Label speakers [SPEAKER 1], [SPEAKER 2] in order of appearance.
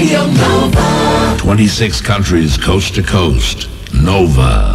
[SPEAKER 1] Radio Nova. 26 countries coast to coast. Nova.